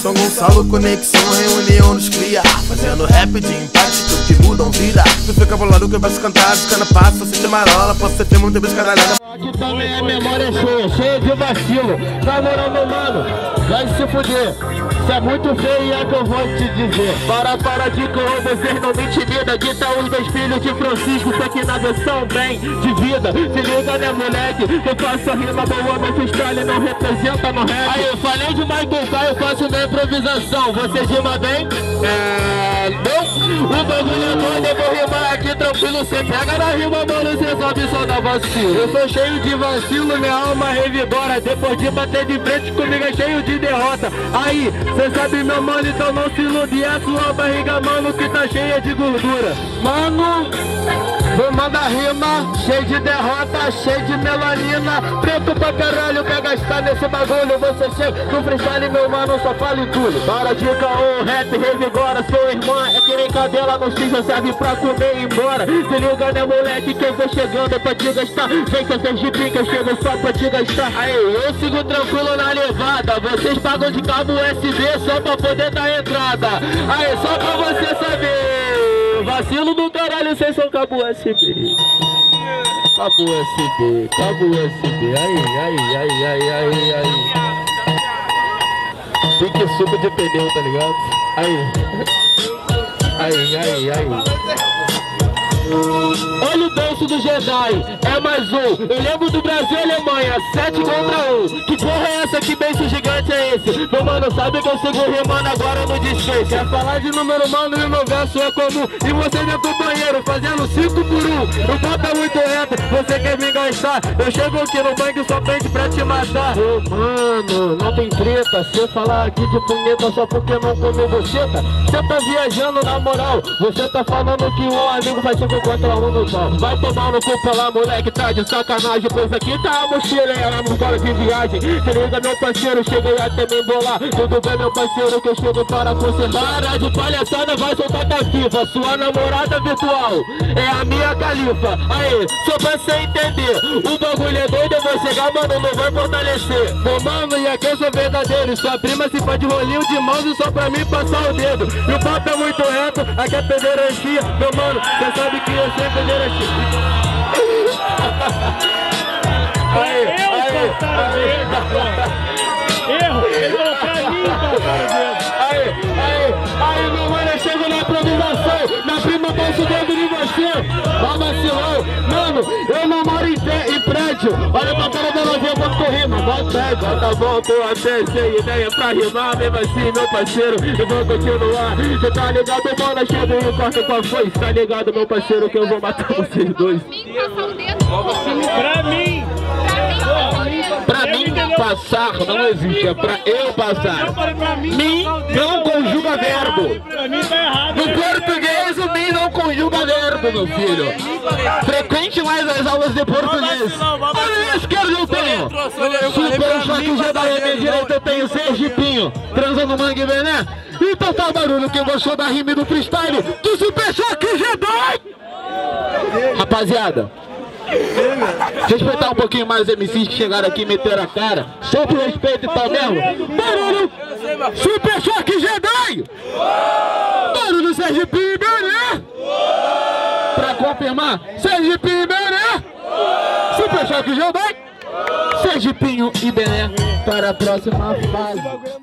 São Gonçalo, conexão, reunião nos cria. Fazendo rap de impacto que mudam vida Tu fica bolado que eu posso cantar, ficando passo, se marola Posso ser muito bem escaralhada Aqui também é memória cheia, cheia de vacilo. Na moral, meu mano, vai se fuder. Isso é muito feio é que eu vou te dizer. Para, para de correr, vocês não me intimidam. Aqui tá os dois filhos de Francisco, só que na versão bem de vida. Se liga né moleque, eu faço rima boa Meu freestyle não representa no rap Aí eu falei de Michael Kai, eu faço minha improvisação. Você rima bem? É... Não? O bagulho é doido, eu vou rimar aqui tranquilo. Cê pega na rima, mano, cê sabe só dar vacilo. Eu sou cheio de vacilo, minha alma revigora. Depois de bater de frente comigo é cheio de derrota. Aí, cê sabe meu mano, então não se ilude. É a sua barriga, mano, que tá cheia de gordura. Mano... Vou mandar rima, cheio de derrota, cheio de melanina. Preto pra caralho, quer gastar nesse bagulho. Você chega no freestyle, meu mano, só fala em tudo. Para de caô, rap, revigora, sua irmã É que nem cadela, não seja serve pra comer e embora. Se liga, né moleque, que eu vou chegando é pra te gastar. Vem com essas jipinhas que eu chego só pra te gastar. Aí, eu sigo tranquilo na levada. Vocês pagam de cabo USB só pra poder dar entrada. Aí, só pra você saber Vacilo do caralho, vocês são cabo USB. Cabo USB, cabo USB. Aí, aí, aí, aí, aí, aí. Pique suco de pneu, tá ligado? Aí. Aí, aí, aí. Olha o danço do Jedi, é mais um. Eu lembro do Brasil e Alemanha, 7 contra 1. Que porra é essa? Que beijo gigante é esse? Meu mano, sabe que eu sigo rimando agora no desfecho. Quer falar de número mano e meu verso é comum. E você dentro do banheiro, fazendo 5 por 1. Um. Não bota muito reto, você quer me gastar. Eu chego aqui no banco só pente pra te matar. Ô mano, não tem treta. Se falar aqui de punheta só porque não comeu você, tá? Você tá viajando na moral. Você tá falando que um amigo faz 5 contra um no. Vai tomar no cu lá, moleque, tá de sacanagem. Pois aqui tá a mochila, ela não fala de viagem. Se liga, meu parceiro, cheguei até me embolar. Tudo bem, meu parceiro, que eu chego para consertar. Para de palhaçada, vai soltar da FIFA. Sua namorada virtual é a minha califa. Aí, só pra você entender, o bagulho é doido, eu vou chegar, mano, não vai fortalecer. Ô, mano, e aqui eu sou verdadeiro. Sua prima se faz de rolinho de mãos e só pra mim passar o dedo. E o papo é muito reto, aqui é pederastia. Meu mano, você sabe que eu sempre pederastia. Aí, aí, aí. Erro! Ele falou pra mim, cara, Aí, aí, aí, meu mano, eu chego na improvisação. Na prima passo o dedo em você. Ó, vacilão. Mano, eu não moro em, em prédio. Olha pra pede, tá bom, tô até sem ideia pra rimar. Mesmo assim, meu parceiro, eu vou continuar. Cê tá ligado, mano? Chega e corta com a foice. Tá ligado, meu parceiro, que eu vou matar vocês dois. Pra mim! Pra mim passar não existe, é pra eu passar. Mim não conjuga verbo. No português o mim não conjuga verbo, meu filho. Frequente mais as aulas de português. A minha esquerda eu tenho. Super choque Jedi, a minha direita eu tenho Sergipinho. Transando mangue vené. Então tá barulho que gostou da rima e do freestyle do Super Choque Jedi. Rapaziada. Respeitar um pouquinho mais os MCs que chegaram aqui e meteram a cara. Só por respeito e tal mesmo. Barulho! Super Choque Jedi! Barulho Sergipe Iberê! Pra confirmar, Sergipe Iberê! Super Choque Jedi! Sergipinho e Bené para a próxima fase.